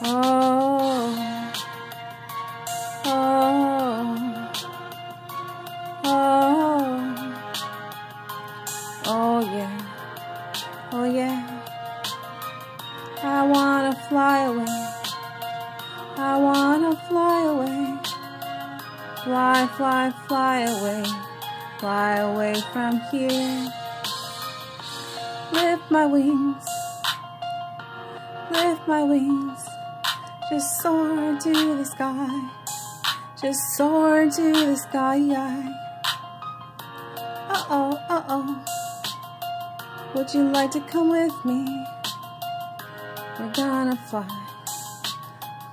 Oh, oh, oh, oh yeah, oh yeah. I wanna fly away. I wanna fly away. Fly, fly, fly away. Fly away from here. Lift my wings. Lift my wings. Just soar to the sky. Just soar to the sky. Uh oh, uh oh. Would you like to come with me? We're gonna fly.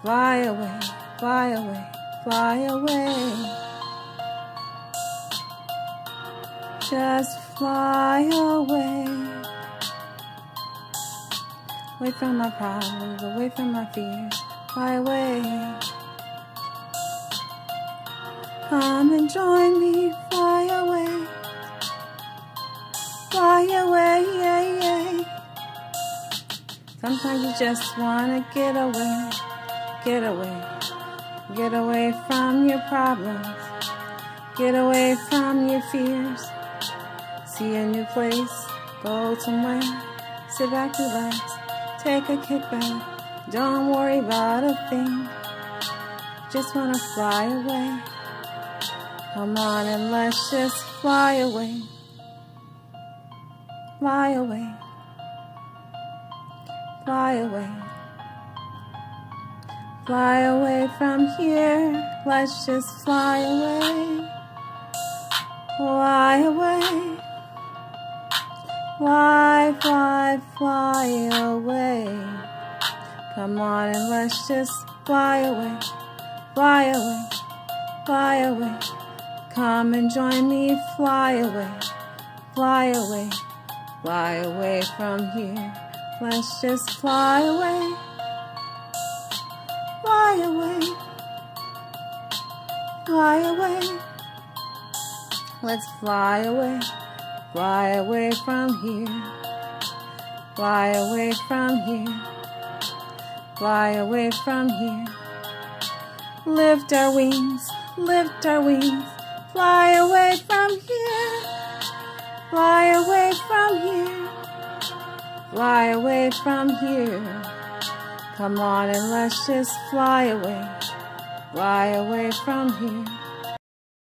Fly away, fly away, fly away. Just fly away. Away from my problems, away from my fears. Fly away. Come and join me, fly away. Fly away. Sometimes you just wanna get away, get away, get away from your problems, get away from your fears. See a new place, go somewhere, sit back, relax, take a kickback. Don't worry about a thing, just wanna fly away. Come on and let's just fly away, fly away fly away. Fly away from here, let's just fly away. Fly away. Fly, fly, fly away. Come on and let's just fly away. Fly away, fly away. Come and join me, fly away. Fly away, fly away from here. Let's just fly away, fly away, fly away. Let's fly away, fly away from here, fly away from here, fly away from here. Lift our wings, lift our wings, fly away from here, fly away from here. Fly away from here. Come on and let's just fly away. Fly away from here.